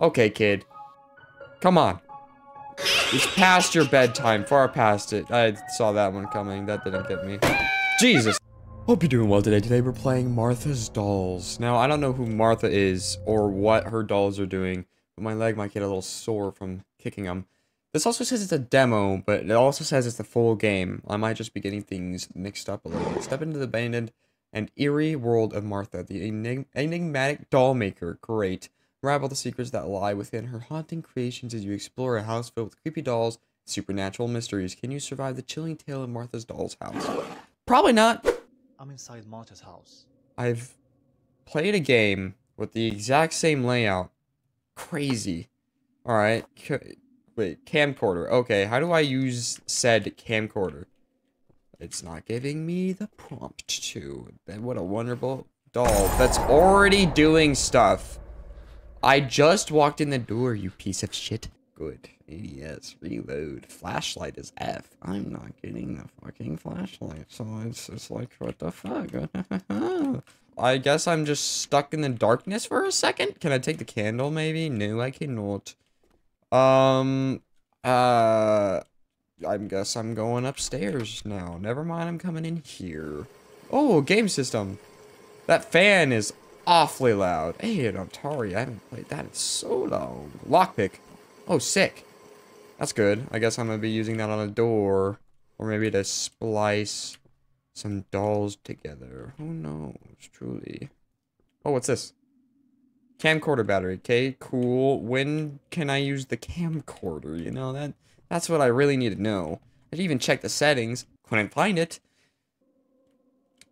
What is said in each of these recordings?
Okay, kid. Come on. It's past your bedtime, far past it. I saw that one coming. That didn't get me. Jesus. Hope you're doing well today. Today we're playing Martha's Dolls. Now, I don't know who Martha is or what her dolls are doing, but my leg might get a little sore from kicking them. This also says it's a demo, but it also says it's the full game. I might just be getting things mixed up a little bit. Step into the abandoned and eerie world of Martha, the enig enigmatic doll maker. Great. Unravel the secrets that lie within her haunting creations as you explore a house filled with creepy dolls and supernatural mysteries. Can you survive the chilling tale of Martha's doll's house? Probably not. I'm inside Martha's house. I've played a game with the exact same layout. Crazy. Alright. Wait, camcorder. Okay, how do I use said camcorder? It's not giving me the prompt to. What a wonderful doll that's already doing stuff. I just walked in the door, you piece of shit. Good. ADS, reload. Flashlight is F. I'm not getting the fucking flashlight, so it's, it's like, what the fuck? I guess I'm just stuck in the darkness for a second? Can I take the candle, maybe? No, I cannot. Um, uh, I guess I'm going upstairs now. Never mind, I'm coming in here. Oh, game system. That fan is awfully loud. Hey, an Atari. I haven't played that in so long. Lockpick. Oh, sick. That's good. I guess I'm going to be using that on a door. Or maybe to splice some dolls together. Who knows, truly. Oh, what's this? Camcorder battery. Okay, cool. When can I use the camcorder? You know, that that's what I really need to know. I even check the settings. Couldn't find it.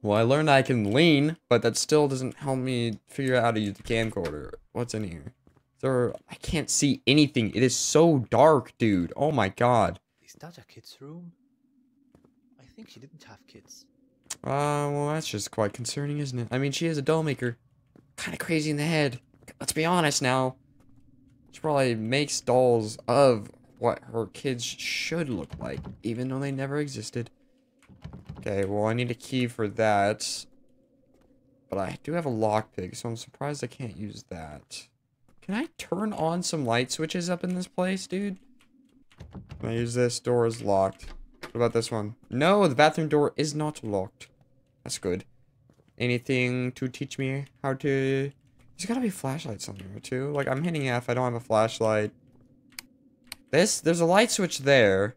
Well, I learned I can lean, but that still doesn't help me figure out how to use the camcorder. What's in here? There, I can't see anything. It is so dark, dude. Oh my god. Is that a kid's room? I think she didn't have kids. Uh, well, that's just quite concerning, isn't it? I mean, she is a doll maker. Kind of crazy in the head. Let's be honest now. She probably makes dolls of what her kids should look like, even though they never existed. Okay, well, I need a key for that. But I do have a lockpick, so I'm surprised I can't use that. Can I turn on some light switches up in this place, dude? Can I use this? Door is locked. What about this one? No, the bathroom door is not locked. That's good. Anything to teach me how to... There's gotta be flashlights somewhere, too. Like, I'm hitting F. I don't have a flashlight. This, there's a light switch there.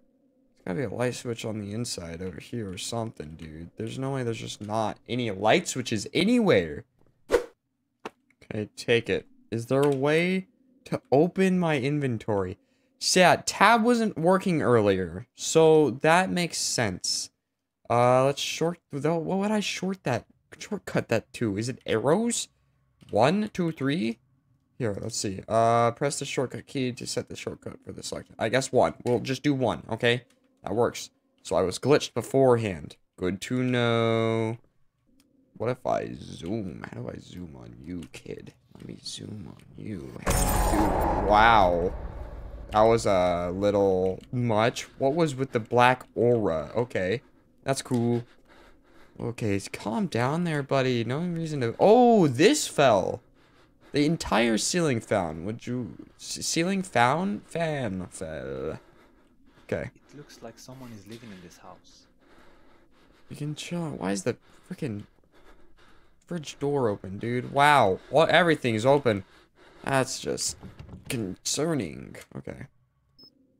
Gotta be a light switch on the inside over here or something, dude. There's no way there's just not any light switches anywhere. Okay, take it. Is there a way to open my inventory? Yeah, tab wasn't working earlier, so that makes sense. Uh, let's short, though, what would I short that, shortcut that to? Is it arrows? One, two, three? Here, let's see. Uh, press the shortcut key to set the shortcut for the selection. I guess one. We'll just do one, okay? That works. So I was glitched beforehand. Good to know. What if I zoom? How do I zoom on you, kid? Let me zoom on you. Wow. That was a little much. What was with the black aura? Okay. That's cool. Okay, calm down there, buddy. No reason to... Oh, this fell. The entire ceiling fell. Would you... Ceiling found? Fan fell. Okay. It looks like someone is living in this house. You can chill. Why is the freaking fridge door open, dude? Wow. Well, everything's open. That's just concerning. Okay.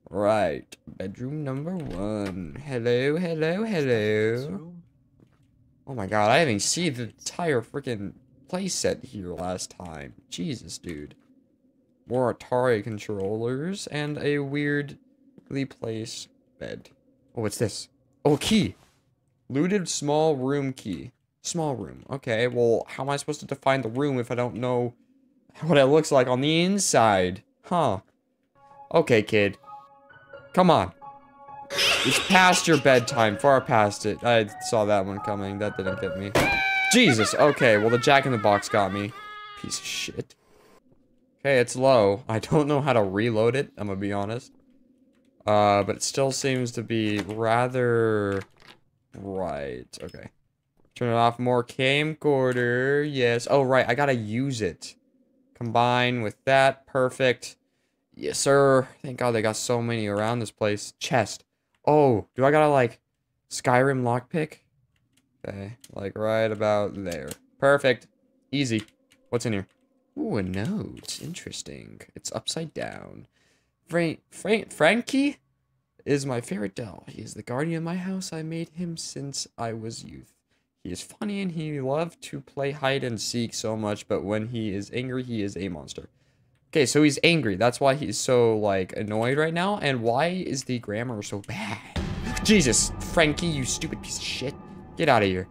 Right. Bedroom number one. Hello, hello, hello. Oh my god, I haven't seen the entire freaking playset here last time. Jesus, dude. More Atari controllers and a weird place bed. Oh, what's this? Oh, key. Looted small room key. Small room. Okay, well, how am I supposed to define the room if I don't know what it looks like on the inside? Huh. Okay, kid. Come on. It's past your bedtime. Far past it. I saw that one coming. That didn't get me. Jesus. Okay, well, the Jack-in-the-Box got me. Piece of shit. Okay, it's low. I don't know how to reload it. I'm gonna be honest. Uh, but it still seems to be rather right. Okay. Turn it off more camcorder. Yes. Oh, right. I gotta use it. combine with that. Perfect. Yes, sir. Thank God they got so many around this place. Chest. Oh, do I gotta, like, Skyrim lockpick? Okay, like right about there. Perfect. Easy. What's in here? Ooh, a note. Interesting. It's upside down. Frank, Frank, Frankie is my favorite doll. He is the guardian of my house. I made him since I was youth. He is funny and he loved to play hide and seek so much, but when he is angry, he is a monster. Okay, so he's angry. That's why he's so, like, annoyed right now. And why is the grammar so bad? Jesus, Frankie, you stupid piece of shit. Get out of here.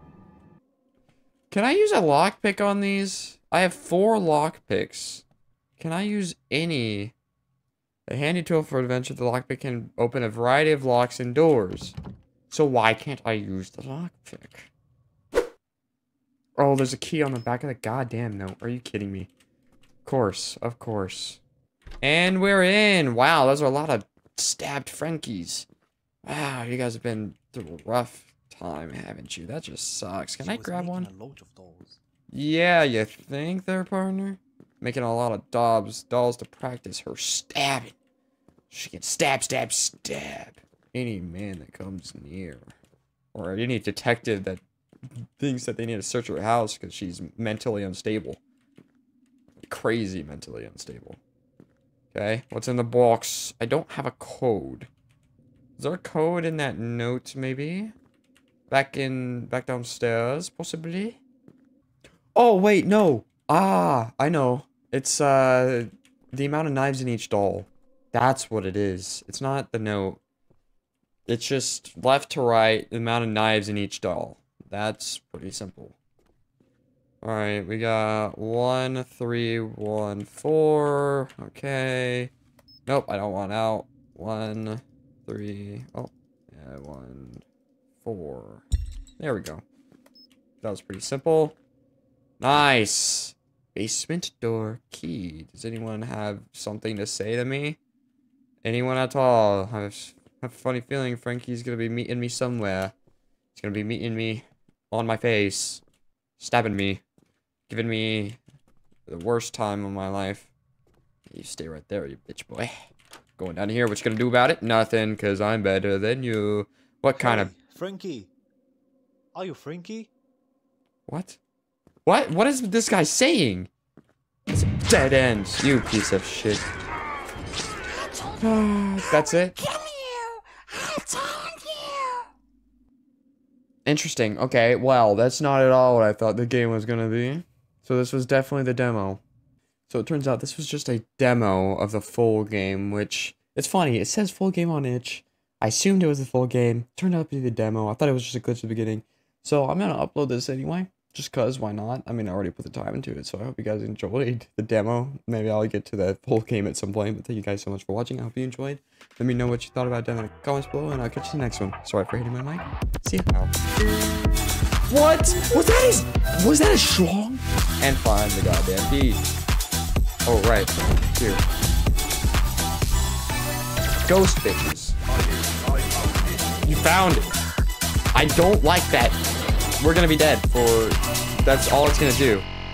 Can I use a lockpick on these? I have four lockpicks. Can I use any? A handy tool for adventure, the lockpick can open a variety of locks and doors. So why can't I use the lockpick? Oh, there's a key on the back of the goddamn note. Are you kidding me? Of course, of course. And we're in. Wow, those are a lot of stabbed Frankies. Wow, you guys have been through a rough time, haven't you? That just sucks. Can She I grab one? A load of dolls. Yeah, you think there, partner? Making a lot of dolls, dolls to practice her stabbing. She can stab, stab, stab any man that comes near. Or any detective that thinks that they need to search her house because she's mentally unstable. Crazy mentally unstable. Okay, what's in the box? I don't have a code. Is there a code in that note, maybe? Back in, back downstairs, possibly? Oh, wait, no. Ah, I know. It's, uh, the amount of knives in each doll. That's what it is. It's not the note. It's just left to right, the amount of knives in each doll. That's pretty simple. Alright, we got one, three, one, four. Okay. Nope, I don't want out. One, three. Oh, yeah, one, four. There we go. That was pretty simple. Nice. Basement door key. Does anyone have something to say to me? Anyone at all? I have, have a funny feeling Frankie's gonna be meeting me somewhere. He's gonna be meeting me on my face, stabbing me, giving me the worst time of my life. You stay right there, you bitch boy. Going down here, what you gonna do about it? Nothing, cause I'm better than you. What kind of Frankie? Are you Frankie? What? What? What is this guy saying? It's a dead end, you piece of shit. That's it? Come here! I told you! Interesting. Okay, well, that's not at all what I thought the game was gonna be. So this was definitely the demo. So it turns out this was just a demo of the full game, which it's funny. It says full game on itch. I assumed it was the full game. Turned out to be the demo. I thought it was just a glitch at the beginning. So I'm gonna upload this anyway. Just cause, why not? I mean, I already put the time into it, so I hope you guys enjoyed the demo. Maybe I'll get to the full game at some point, but thank you guys so much for watching. I hope you enjoyed. Let me know what you thought about it down in the comments below, and I'll catch you in the next one. Sorry for hitting my mic. See ya. What? Was that his? Was that a schlong? And find the goddamn key. Oh, right. Here. Ghost bitches. You found it. I don't like that. We're gonna be dead for... That's all it's gonna do.